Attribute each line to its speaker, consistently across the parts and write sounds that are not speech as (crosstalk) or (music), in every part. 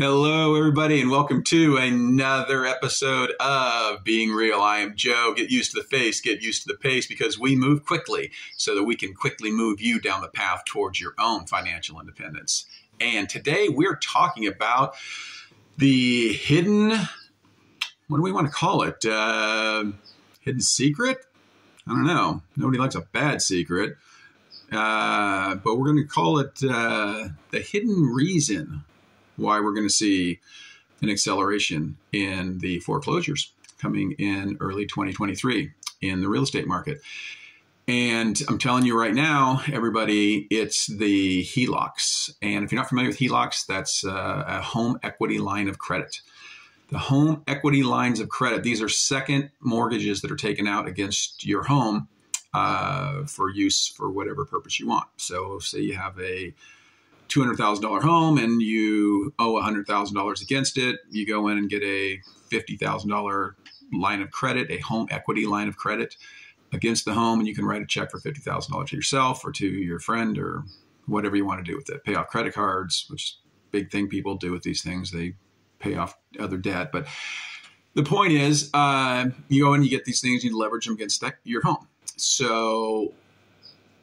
Speaker 1: Hello, everybody, and welcome to another episode of Being Real. I am Joe. Get used to the face, get used to the pace because we move quickly so that we can quickly move you down the path towards your own financial independence. And today we're talking about the hidden, what do we want to call it? Uh, hidden secret? I don't know. Nobody likes a bad secret. Uh, but we're going to call it uh, the hidden reason why we're going to see an acceleration in the foreclosures coming in early 2023 in the real estate market. And I'm telling you right now, everybody, it's the HELOCs. And if you're not familiar with HELOCs, that's uh, a home equity line of credit. The home equity lines of credit, these are second mortgages that are taken out against your home uh, for use for whatever purpose you want. So, say you have a $200,000 home and you owe $100,000 against it, you go in and get a $50,000 line of credit, a home equity line of credit against the home, and you can write a check for $50,000 to yourself or to your friend or whatever you want to do with it. Pay off credit cards, which is big thing people do with these things. They pay off other debt. But the point is, uh, you go and you get these things, you leverage them against that, your home. So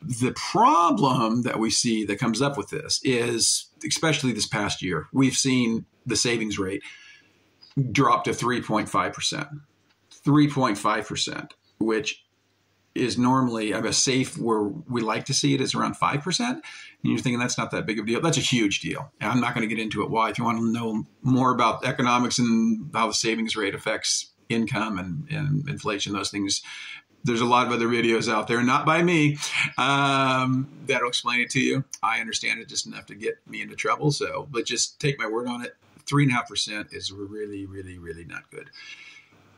Speaker 1: the problem that we see that comes up with this is, especially this past year, we've seen the savings rate drop to 3.5%. 3.5%, which is normally a safe where we like to see it is around 5%. And you're thinking that's not that big of a deal. That's a huge deal. And I'm not going to get into it why. If you want to know more about economics and how the savings rate affects income and, and inflation, those things, there's a lot of other videos out there, not by me, um, that'll explain it to you. I understand it just enough to get me into trouble. So, but just take my word on it. Three and a half percent is really, really, really not good.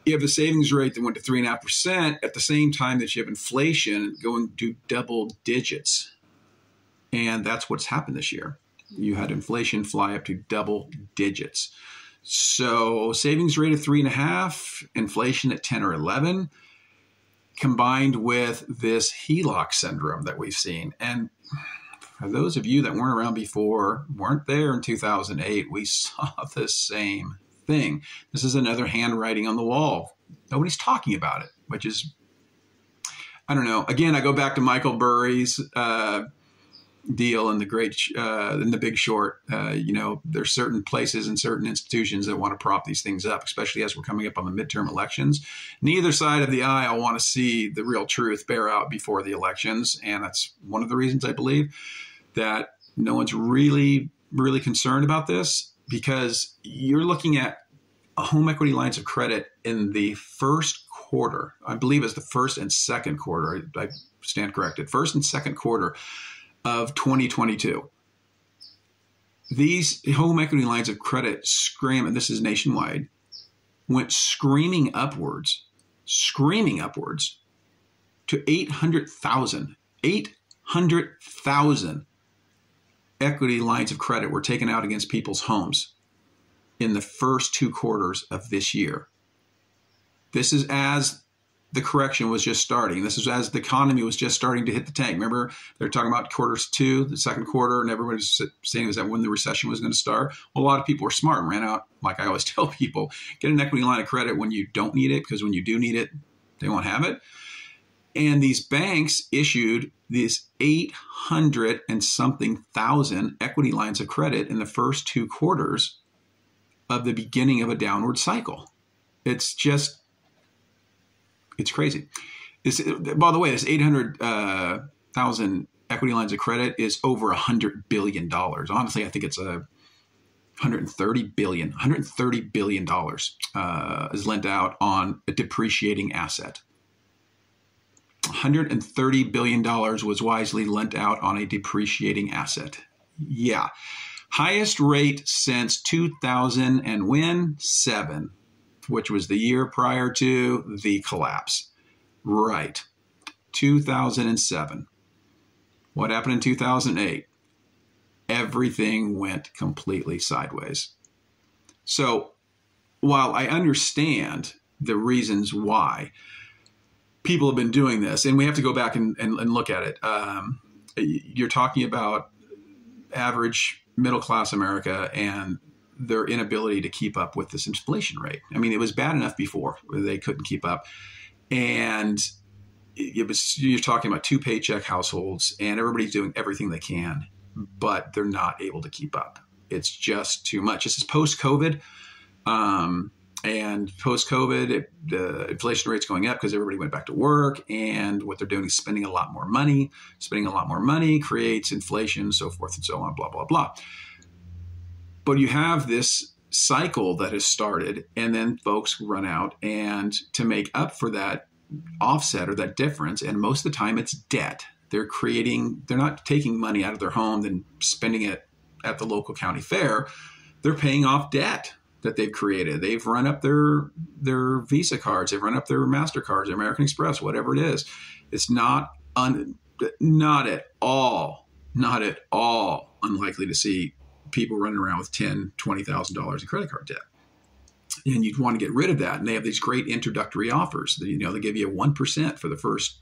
Speaker 1: You have the savings rate that went to three and a half percent at the same time that you have inflation going to double digits. And that's what's happened this year. You had inflation fly up to double digits. So savings rate of three and a half, inflation at 10 or 11 combined with this HELOC syndrome that we've seen. And for those of you that weren't around before, weren't there in 2008, we saw (laughs) the same thing. This is another handwriting on the wall. Nobody's talking about it, which is, I don't know. Again, I go back to Michael Burry's uh, deal in the great uh, in the big short uh, you know there's certain places and certain institutions that want to prop these things up especially as we're coming up on the midterm elections. Neither side of the aisle want to see the real truth bear out before the elections and that's one of the reasons i believe that no one's really really concerned about this because you're looking at home equity lines of credit in the first quarter i believe is the first and second quarter I, I stand corrected first and second quarter of 2022. These home equity lines of credit scream, and this is nationwide, went screaming upwards, screaming upwards to 800,000. 800,000 equity lines of credit were taken out against people's homes in the first two quarters of this year. This is as the correction was just starting. This is as the economy was just starting to hit the tank. Remember, they're talking about quarters two, the second quarter, and everybody's saying is that when the recession was going to start. Well, a lot of people were smart and ran out, like I always (laughs) tell people, get an equity line of credit when you don't need it, because when you do need it, they won't have it. And these banks issued these 800 and something thousand equity lines of credit in the first two quarters of the beginning of a downward cycle. It's just it's crazy. By the way, this 800,000 uh, equity lines of credit is over $100 billion. Honestly, I think it's a 130 billion, 130 billion dollars uh, is lent out on a depreciating asset. 130 billion dollars was wisely lent out on a depreciating asset. Yeah, highest rate since 2000 and when seven which was the year prior to the collapse. Right. 2007. What happened in 2008? Everything went completely sideways. So, while I understand the reasons why people have been doing this, and we have to go back and, and, and look at it, um, you're talking about average middle class America and their inability to keep up with this inflation rate. I mean, it was bad enough before they couldn't keep up, and it was you're talking about two paycheck households, and everybody's doing everything they can, but they're not able to keep up. It's just too much. This is post COVID. Um, and post COVID, the inflation rate's going up because everybody went back to work, and what they're doing is spending a lot more money. Spending a lot more money creates inflation, so forth and so on, blah blah blah. But you have this cycle that has started, and then folks run out, and to make up for that offset or that difference, and most of the time it's debt. They're creating, they're not taking money out of their home and spending it at the local county fair. They're paying off debt that they've created. They've run up their their Visa cards, they've run up their Mastercards, their American Express, whatever it is. It's not un, not at all, not at all unlikely to see people running around with ten, twenty thousand dollars in credit card debt. And you'd want to get rid of that. And they have these great introductory offers. That, you know, they give you one percent for the first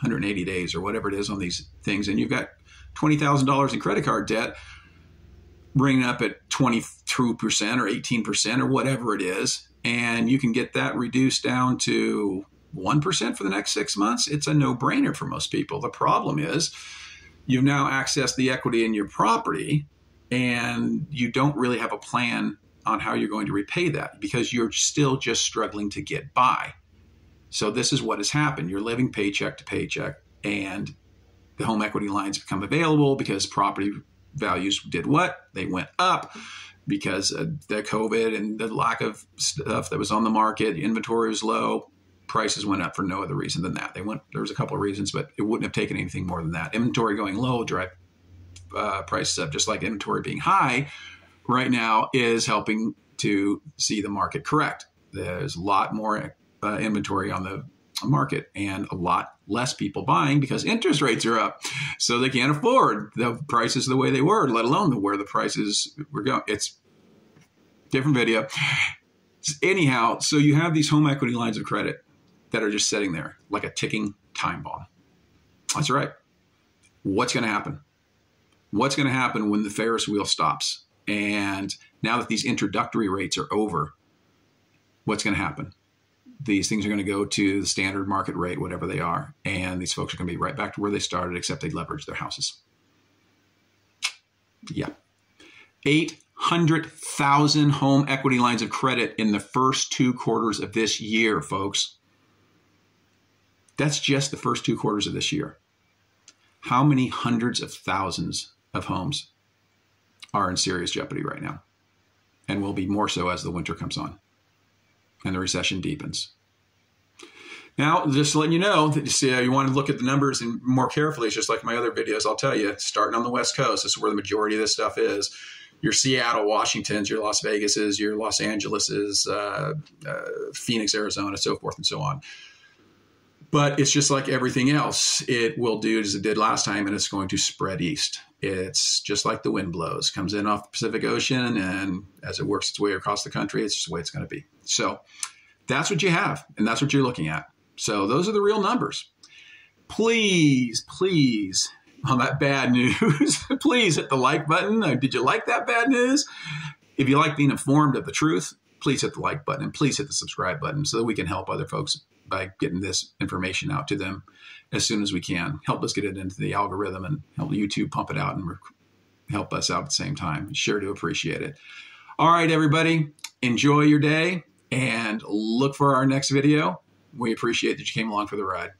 Speaker 1: 180 days or whatever it is on these things, and you've got twenty thousand dollars in credit card debt bringing up at 22% or 18% or whatever it is, and you can get that reduced down to 1% for the next six months, it's a no brainer for most people. The problem is you've now accessed the equity in your property and you don't really have a plan on how you're going to repay that because you're still just struggling to get by. So, this is what has happened. You're living paycheck to paycheck, and the home equity lines become available because property values did what? They went up because of the COVID and the lack of stuff that was on the market. Inventory was low. Prices went up for no other reason than that. They went. There was a couple of reasons, but it wouldn't have taken anything more than that. Inventory going low drive uh, prices up, just like inventory being high right now is helping to see the market correct. There's a lot more uh, inventory on the market and a lot less people buying because interest rates are up. So they can't afford the prices the way they were, let alone the, where the prices were going. It's different video. Anyhow, so you have these home equity lines of credit that are just sitting there like a ticking time bomb. That's right. What's going to happen? What's going to happen when the Ferris wheel stops? And now that these introductory rates are over, what's going to happen? these things are going to go to the standard market rate, whatever they are, and these folks are going to be right back to where they started, except they leverage their houses. Yeah. 800,000 home equity lines of credit in the first two quarters of this year, folks. That's just the first two quarters of this year. How many hundreds of thousands of homes are in serious jeopardy right now? And will be more so as the winter comes on and the recession deepens. Now, just letting you know that you see, you want to look at the numbers and more carefully. It's just like my other videos. I'll tell you, starting on the West Coast, this is where the majority of this stuff is. Your Seattle, Washington's, your Las Vegas's, your Los Angeles's, uh, uh, Phoenix, Arizona, so forth and so on. But it's just like everything else. It will do as it did last time, and it's going to spread east. It's just like the wind blows, comes in off the Pacific Ocean, and as it works its way across the country, it's just the way it's going to be. So that's what you have, and that's what you're looking at. So those are the real numbers. Please, please, on that bad news, (laughs) please hit the like button. Did you like that bad news? If you like being informed of the truth, please hit the like button and please hit the subscribe button so that we can help other folks by getting this information out to them as soon as we can. Help us get it into the algorithm and help YouTube pump it out and help us out at the same time. Sure to appreciate it. All right, everybody, enjoy your day and look for our next video. We appreciate that you came along for the ride.